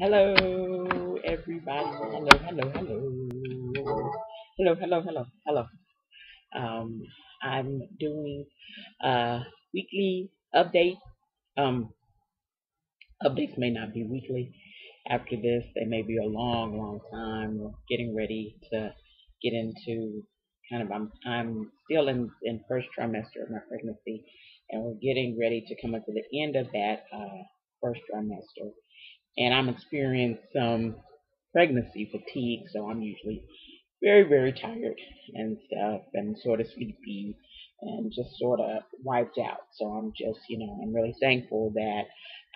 Hello, everybody. Hello, hello, hello. Hello, hello, hello, hello. Um, I'm doing a weekly update. Um, updates may not be weekly. After this, they may be a long, long time. Getting ready to get into kind of. I'm I'm still in in first trimester of my pregnancy, and we're getting ready to come up to the end of that uh, first trimester and I'm experiencing some pregnancy fatigue, so I'm usually very, very tired and stuff, and sort of sleepy and just sort of wiped out. So I'm just, you know, I'm really thankful that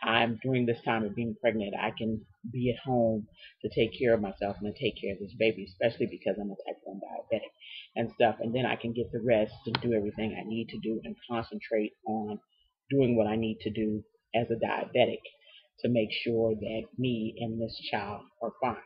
I'm during this time of being pregnant, I can be at home to take care of myself and to take care of this baby, especially because I'm a type 1 diabetic and stuff. And then I can get the rest and do everything I need to do and concentrate on doing what I need to do as a diabetic to make sure that me and this child are fine.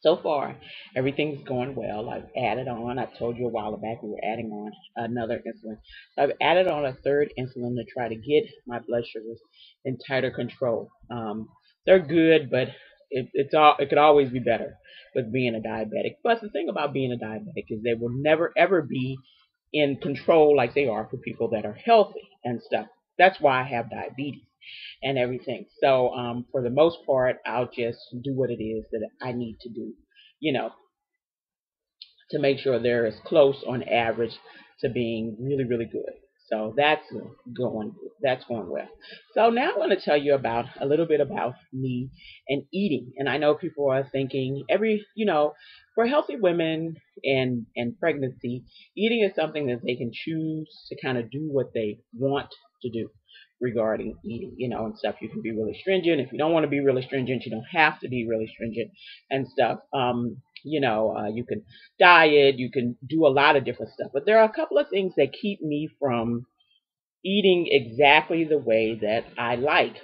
So far, everything's going well. I've added on, I told you a while back we were adding on another insulin. So I've added on a third insulin to try to get my blood sugars in tighter control. Um, they're good, but it, it's all it could always be better with being a diabetic. But the thing about being a diabetic is they will never ever be in control like they are for people that are healthy and stuff. That's why I have diabetes and everything. So um, for the most part, I'll just do what it is that I need to do, you know, to make sure they're as close on average to being really, really good. So that's going that's going well. So now I want to tell you about a little bit about me and eating. And I know people are thinking every you know for healthy women and and pregnancy, eating is something that they can choose to kind of do what they want to do regarding eating, you know, and stuff. You can be really stringent. If you don't want to be really stringent, you don't have to be really stringent and stuff. Um, you know, uh, you can diet, you can do a lot of different stuff. But there are a couple of things that keep me from eating exactly the way that I like.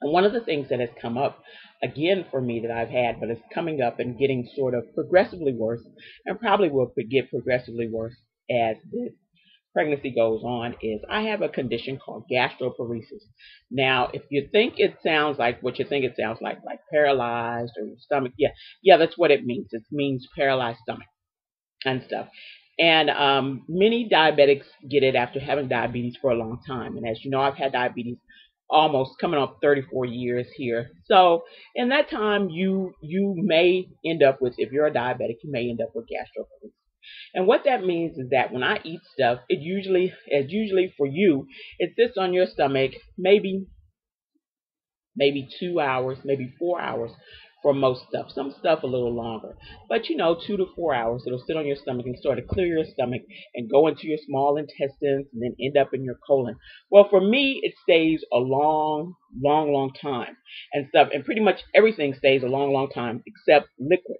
And one of the things that has come up again for me that I've had, but it's coming up and getting sort of progressively worse, and probably will get progressively worse as this pregnancy goes on is I have a condition called gastroparesis. Now, if you think it sounds like what you think it sounds like, like paralyzed or your stomach, yeah, yeah, that's what it means. It means paralyzed stomach and stuff. And um, many diabetics get it after having diabetes for a long time. And as you know, I've had diabetes almost coming up 34 years here. So in that time, you you may end up with, if you're a diabetic, you may end up with gastroparesis. And what that means is that when I eat stuff, it usually, as usually for you, it sits on your stomach maybe, maybe two hours, maybe four hours for most stuff. Some stuff a little longer. But you know, two to four hours, it'll sit on your stomach and start to clear your stomach and go into your small intestines and then end up in your colon. Well, for me, it stays a long, long, long time and stuff. And pretty much everything stays a long, long time except liquid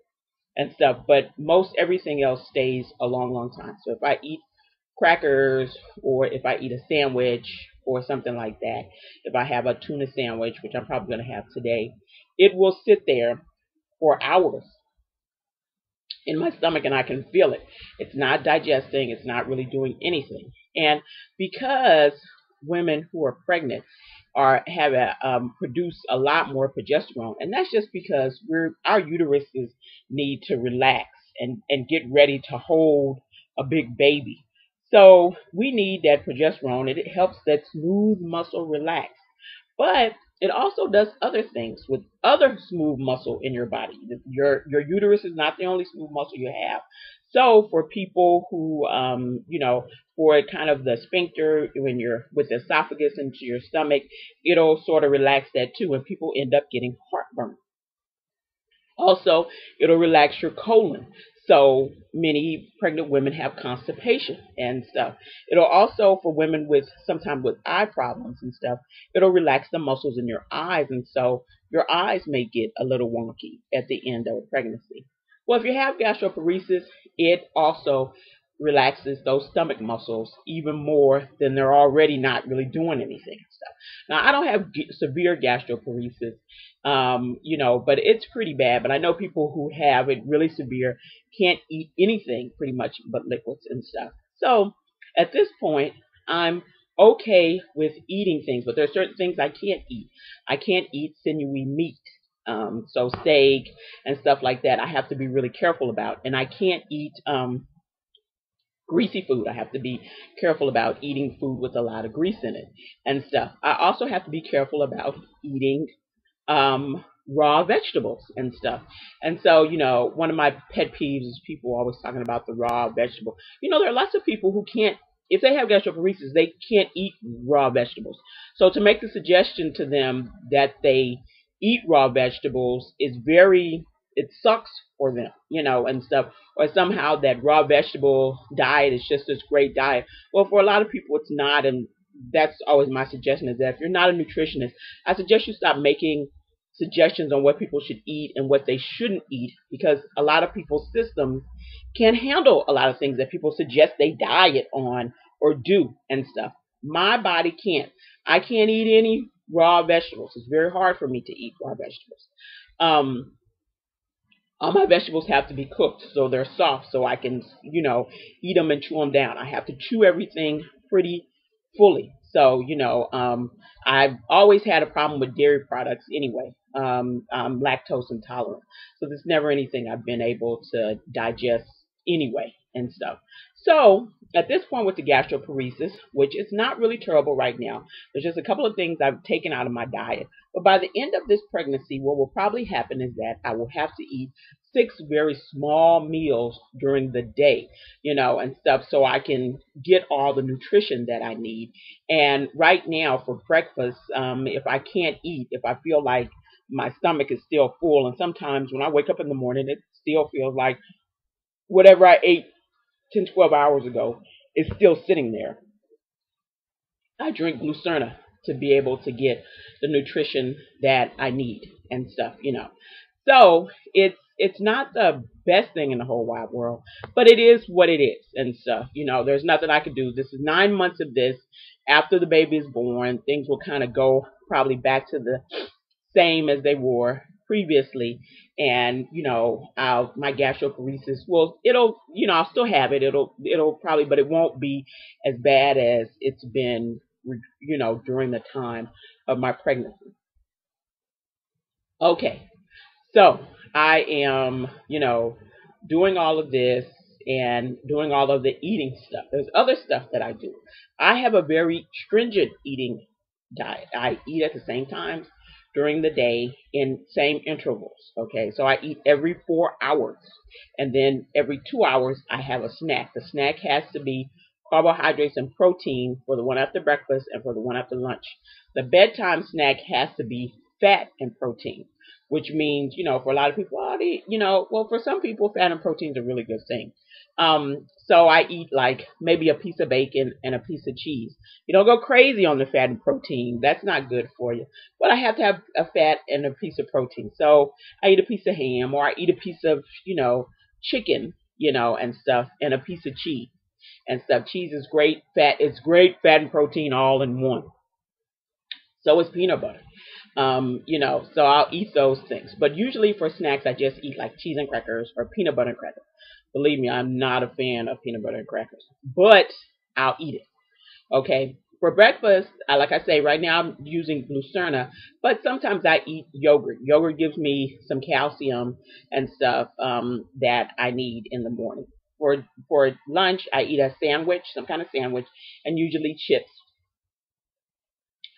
and stuff, but most everything else stays a long, long time. So if I eat crackers or if I eat a sandwich or something like that, if I have a tuna sandwich, which I'm probably going to have today, it will sit there for hours in my stomach and I can feel it. It's not digesting, it's not really doing anything. And because women who are pregnant are have a, um, produce a lot more progesterone, and that's just because we're our uteruses need to relax and and get ready to hold a big baby. So we need that progesterone, and it helps that smooth muscle relax. But it also does other things with other smooth muscle in your body. Your your uterus is not the only smooth muscle you have. So for people who, um, you know, for kind of the sphincter when you're with the esophagus into your stomach, it'll sort of relax that too, and people end up getting heartburn. Also, it'll relax your colon. So many pregnant women have constipation and stuff. It'll also, for women with sometimes with eye problems and stuff, it'll relax the muscles in your eyes. And so your eyes may get a little wonky at the end of a pregnancy. Well, if you have gastroparesis, it also relaxes those stomach muscles even more than they're already not really doing anything stuff. Now, I don't have severe gastroparesis, um, you know, but it's pretty bad. But I know people who have it really severe can't eat anything pretty much but liquids and stuff. So at this point, I'm okay with eating things, but there are certain things I can't eat. I can't eat sinewy meat. Um, so steak and stuff like that, I have to be really careful about. And I can't eat um, greasy food. I have to be careful about eating food with a lot of grease in it and stuff. I also have to be careful about eating um, raw vegetables and stuff. And so, you know, one of my pet peeves is people always talking about the raw vegetable. You know, there are lots of people who can't, if they have gastroparesis, they can't eat raw vegetables. So to make the suggestion to them that they eat raw vegetables is very it sucks for them, you know, and stuff. Or somehow that raw vegetable diet is just this great diet. Well, for a lot of people, it's not, and that's always my suggestion is that if you're not a nutritionist, I suggest you stop making suggestions on what people should eat and what they shouldn't eat because a lot of people's systems can't handle a lot of things that people suggest they diet on or do and stuff. My body can't. I can't eat any raw vegetables. It's very hard for me to eat raw vegetables. Um, all my vegetables have to be cooked so they're soft so I can, you know, eat them and chew them down. I have to chew everything pretty fully. So, you know, um, I've always had a problem with dairy products anyway. Um, I'm lactose intolerant. So there's never anything I've been able to digest anyway and stuff. So at this point with the gastroparesis, which is not really terrible right now, there's just a couple of things I've taken out of my diet. But by the end of this pregnancy, what will probably happen is that I will have to eat six very small meals during the day, you know, and stuff so I can get all the nutrition that I need. And right now for breakfast, um, if I can't eat, if I feel like my stomach is still full, and sometimes when I wake up in the morning, it still feels like whatever I ate 10, 12 hours ago is still sitting there. I drink Glucerna to be able to get the nutrition that I need and stuff, you know. So it's it's not the best thing in the whole wide world, but it is what it is and stuff. You know, there's nothing I can do. This is nine months of this. After the baby is born, things will kind of go probably back to the same as they were previously and you know I'll, my gastroparesis well it'll you know I'll still have it. It'll it'll probably but it won't be as bad as it's been you know during the time of my pregnancy. Okay. So I am you know doing all of this and doing all of the eating stuff. There's other stuff that I do. I have a very stringent eating diet. I eat at the same times during the day in same intervals. Okay, so I eat every four hours, and then every two hours I have a snack. The snack has to be carbohydrates and protein for the one after breakfast and for the one after lunch. The bedtime snack has to be fat and protein, which means, you know, for a lot of people, oh, you know, well, for some people, fat and protein is a really good thing. Um, so I eat like maybe a piece of bacon and a piece of cheese. You don't go crazy on the fat and protein. That's not good for you. But I have to have a fat and a piece of protein. So I eat a piece of ham or I eat a piece of, you know, chicken, you know, and stuff and a piece of cheese and stuff. Cheese is great fat. is great fat and protein all in one. So is peanut butter. Um, you know, so I'll eat those things. But usually for snacks, I just eat like cheese and crackers or peanut butter and crackers. Believe me, I'm not a fan of peanut butter and crackers, but I'll eat it. Okay. For breakfast, I, like I say, right now I'm using Glucerna, but sometimes I eat yogurt. Yogurt gives me some calcium and stuff um, that I need in the morning. For for lunch, I eat a sandwich, some kind of sandwich, and usually chips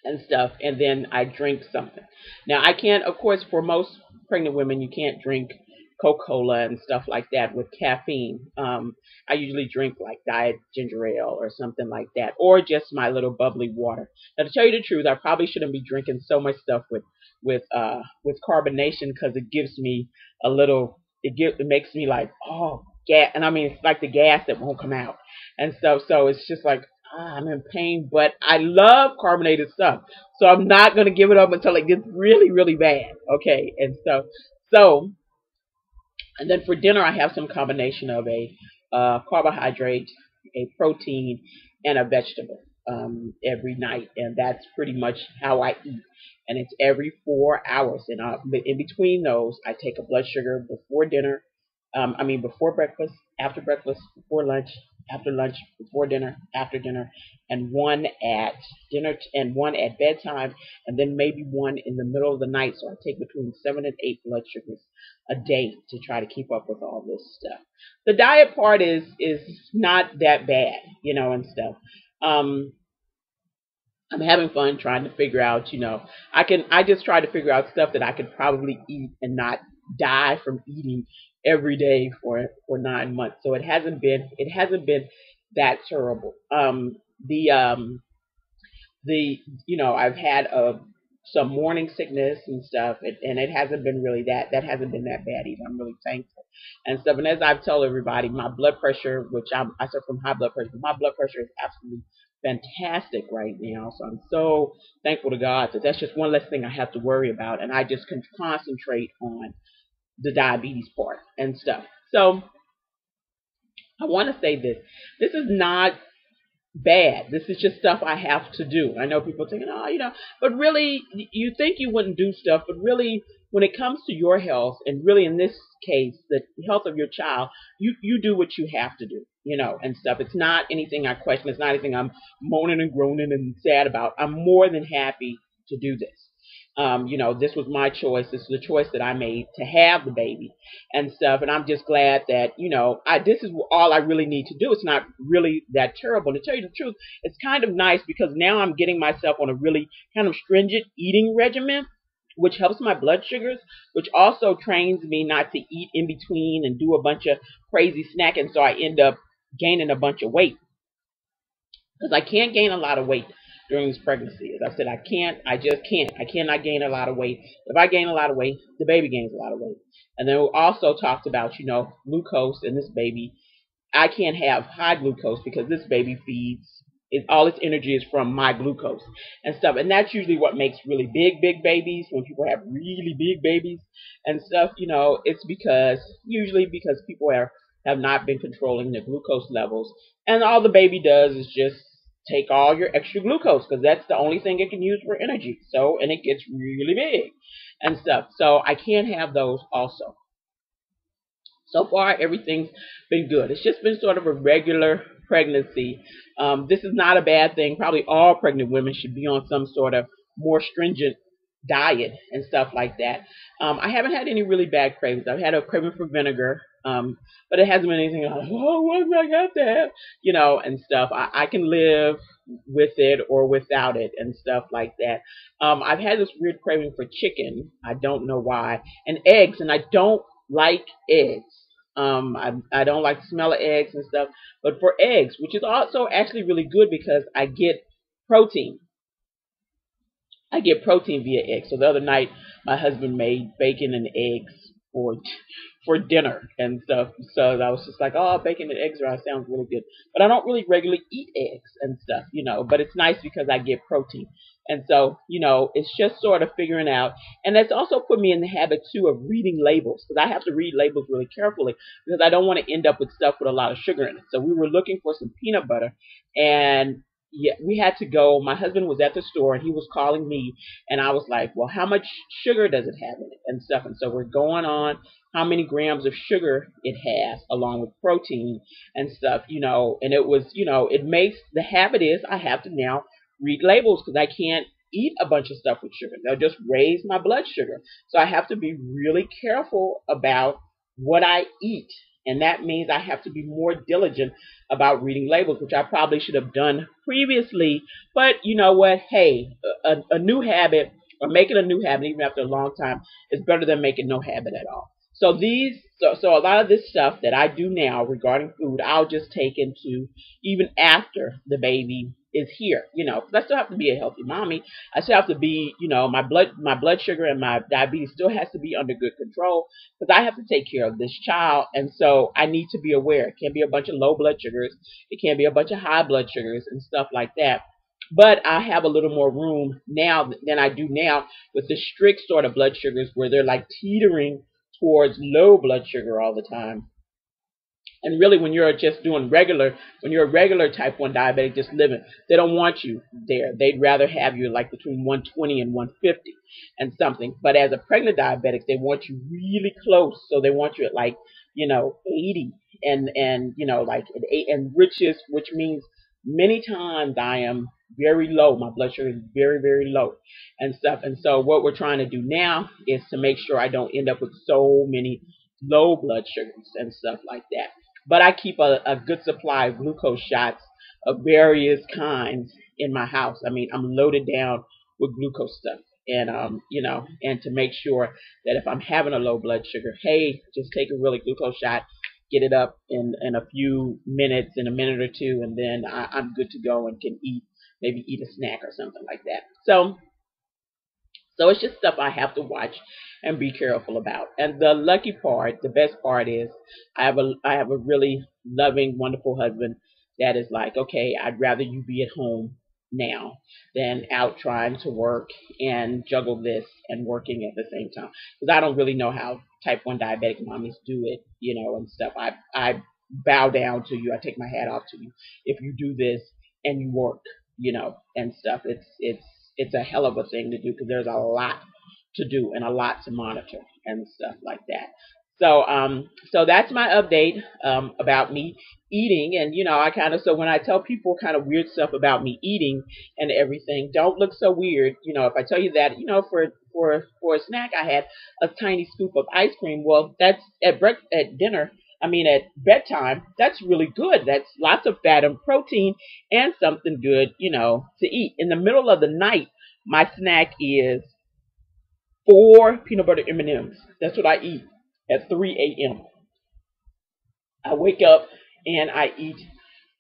and stuff, and then I drink something. Now, I can't, of course, for most pregnant women, you can't drink Coca-Cola and stuff like that with caffeine. Um, I usually drink like diet ginger ale or something like that, or just my little bubbly water. Now, to tell you the truth, I probably shouldn't be drinking so much stuff with with uh with carbonation because it gives me a little. It gives it makes me like oh gas, and I mean it's like the gas that won't come out and stuff. So it's just like ah, I'm in pain, but I love carbonated stuff. So I'm not gonna give it up until it gets really, really bad. Okay, and stuff. So and then for dinner, I have some combination of a uh, carbohydrate, a protein, and a vegetable um, every night. And that's pretty much how I eat. And it's every four hours. And I, in between those, I take a blood sugar before dinner. Um, I mean, before breakfast, after breakfast, before lunch, after lunch, before dinner, after dinner, and one at dinner and one at bedtime, and then maybe one in the middle of the night. So I take between seven and eight blood sugars a day to try to keep up with all this stuff. The diet part is is not that bad, you know, and stuff. Um, I'm having fun trying to figure out, you know, I can I just try to figure out stuff that I could probably eat and not die from eating every day for for nine months. So it hasn't been it hasn't been that terrible. Um, the um, the you know I've had a some morning sickness and stuff, and, and it hasn't been really that that hasn't been that bad either. I'm really thankful and stuff. And as I've told everybody, my blood pressure, which I'm, I suffer from high blood pressure, but my blood pressure is absolutely fantastic right now. So I'm so thankful to God that that's just one less thing I have to worry about, and I just can concentrate on the diabetes part and stuff. So I want to say this: this is not bad. This is just stuff I have to do. I know people thinking, oh, you know, but really, you think you wouldn't do stuff, but really, when it comes to your health, and really in this case, the health of your child, you you do what you have to do, you know, and stuff. It's not anything I question. It's not anything I'm moaning and groaning and sad about. I'm more than happy to do this. Um, you know, this was my choice. This is the choice that I made to have the baby and stuff. And I'm just glad that, you know, I this is all I really need to do. It's not really that terrible. And to tell you the truth, it's kind of nice because now I'm getting myself on a really kind of stringent eating regimen which helps my blood sugars, which also trains me not to eat in between and do a bunch of crazy snacking, so I end up gaining a bunch of weight. Because I can't gain a lot of weight during this pregnancy. As I said, I can't, I just can't. I cannot gain a lot of weight. If I gain a lot of weight, the baby gains a lot of weight. And then we also talked about, you know, glucose in this baby. I can't have high glucose because this baby feeds, it, all its energy is from my glucose and stuff. And that's usually what makes really big, big babies. When people have really big babies and stuff, you know, it's because, usually because people are, have not been controlling their glucose levels. And all the baby does is just take all your extra glucose because that's the only thing it can use for energy. So, and it gets really big and stuff. So I can't have those also. So far, everything's been good. It's just been sort of a regular pregnancy. Um, this is not a bad thing. Probably all pregnant women should be on some sort of more stringent diet and stuff like that. Um, I haven't had any really bad cravings. I've had a craving for vinegar, um, but it hasn't been anything like, oh, what I got to have? You know, and stuff. I, I can live with it or without it and stuff like that. Um, I've had this weird craving for chicken. I don't know why. And eggs, and I don't like eggs. Um, I, I don't like the smell of eggs and stuff. But for eggs, which is also actually really good because I get protein I get protein via eggs. So the other night, my husband made bacon and eggs for for dinner and stuff. So I was just like, oh, bacon and eggs are sounds really good. But I don't really regularly eat eggs and stuff, you know. But it's nice because I get protein. And so, you know, it's just sort of figuring out. And that's also put me in the habit, too, of reading labels. Because I have to read labels really carefully because I don't want to end up with stuff with a lot of sugar in it. So we were looking for some peanut butter. And yeah, we had to go. My husband was at the store and he was calling me, and I was like, "Well, how much sugar does it have in it and stuff?" And so we're going on how many grams of sugar it has, along with protein and stuff, you know. And it was, you know, it makes the habit is I have to now read labels because I can't eat a bunch of stuff with sugar. They'll just raise my blood sugar. So I have to be really careful about what I eat and that means I have to be more diligent about reading labels, which I probably should have done previously. But you know what? Hey, a, a new habit or making a new habit, even after a long time, is better than making no habit at all. So these, so, so a lot of this stuff that I do now regarding food, I'll just take into even after the baby is here. You know, because I still have to be a healthy mommy. I still have to be, you know, my blood, my blood sugar and my diabetes still has to be under good control because I have to take care of this child, and so I need to be aware. It can't be a bunch of low blood sugars. It can't be a bunch of high blood sugars and stuff like that. But I have a little more room now than I do now with the strict sort of blood sugars where they're like teetering towards low blood sugar all the time. And really, when you're just doing regular, when you're a regular type 1 diabetic just living, they don't want you there. They'd rather have you like between 120 and 150 and something. But as a pregnant diabetic, they want you really close. So they want you at like, you know, 80 and and you know like it ate enriches, which means many times I am very low. My blood sugar is very very low and stuff. And so what we're trying to do now is to make sure I don't end up with so many low blood sugars and stuff like that. But I keep a, a good supply of glucose shots of various kinds in my house. I mean, I'm loaded down with glucose stuff. And um, you know, and to make sure that if I'm having a low blood sugar, hey, just take a really glucose shot, get it up in in a few minutes, in a minute or two, and then I, I'm good to go and can eat maybe eat a snack or something like that. So so it's just stuff I have to watch and be careful about. And the lucky part, the best part is I have a I have a really loving, wonderful husband that is like, okay, I'd rather you be at home now than out trying to work and juggle this and working at the same time. Because I don't really know how type 1 diabetic mommies do it, you know, and stuff. I I bow down to you. I take my hat off to you if you do this and you work, you know, and stuff. It's it's it's a hell of a thing to do because there's a lot to do and a lot to monitor and stuff like that. So um so that's my update um about me eating and you know I kind of so when I tell people kind of weird stuff about me eating and everything don't look so weird you know if I tell you that you know for for for a snack I had a tiny scoop of ice cream well that's at breakfast at dinner I mean, at bedtime, that's really good. That's lots of fat and protein and something good, you know, to eat. In the middle of the night, my snack is four peanut butter M&Ms. That's what I eat at 3 a.m. I wake up and I eat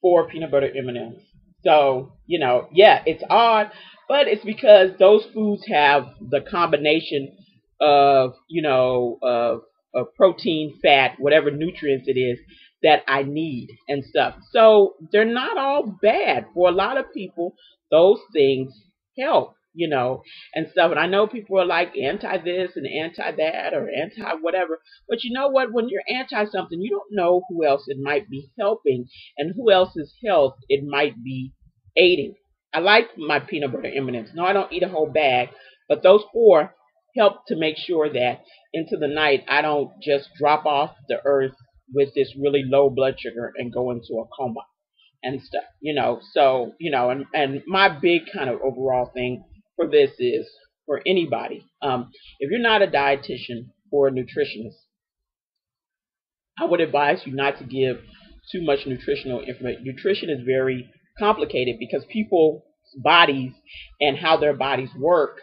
four peanut butter M&Ms. So, you know, yeah, it's odd, but it's because those foods have the combination of, you know, of of protein, fat, whatever nutrients it is that I need and stuff. So they're not all bad. For a lot of people, those things help, you know, and stuff. And I know people are like anti this and anti that or anti whatever. But you know what? When you're anti something, you don't know who else it might be helping and who else's health it might be aiding. I like my peanut butter M&Ms. No, I don't eat a whole bag, but those four help to make sure that into the night I don't just drop off the earth with this really low blood sugar and go into a coma and stuff, you know. So, you know, and, and my big kind of overall thing for this is for anybody, um, if you're not a dietitian or a nutritionist, I would advise you not to give too much nutritional information. Nutrition is very complicated because people's bodies and how their bodies work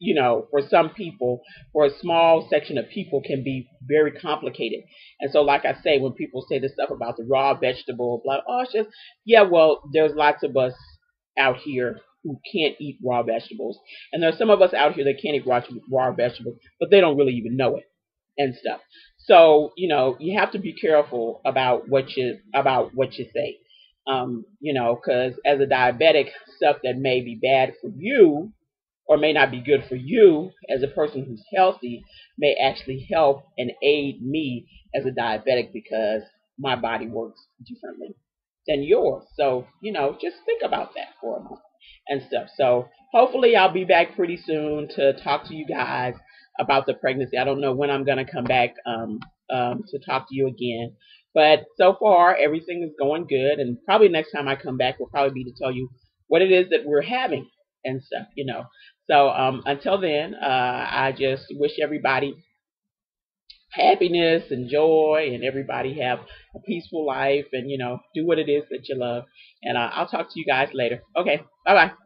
you know, for some people, for a small section of people, can be very complicated. And so, like I say, when people say this stuff about the raw vegetable, blah, oh, it's just, yeah, well, there's lots of us out here who can't eat raw vegetables, and there are some of us out here that can't eat raw, raw vegetables, but they don't really even know it and stuff. So, you know, you have to be careful about what you about what you say. Um, you know, because as a diabetic, stuff that may be bad for you or may not be good for you as a person who's healthy may actually help and aid me as a diabetic because my body works differently than yours. So, you know, just think about that for a moment and stuff. So, hopefully, I'll be back pretty soon to talk to you guys about the pregnancy. I don't know when I'm going to come back um, um, to talk to you again. But so far, everything is going good. And probably next time I come back will probably be to tell you what it is that we're having and stuff, you know. So um, until then, uh, I just wish everybody happiness and joy and everybody have a peaceful life and, you know, do what it is that you love. And uh, I'll talk to you guys later. Okay. Bye bye.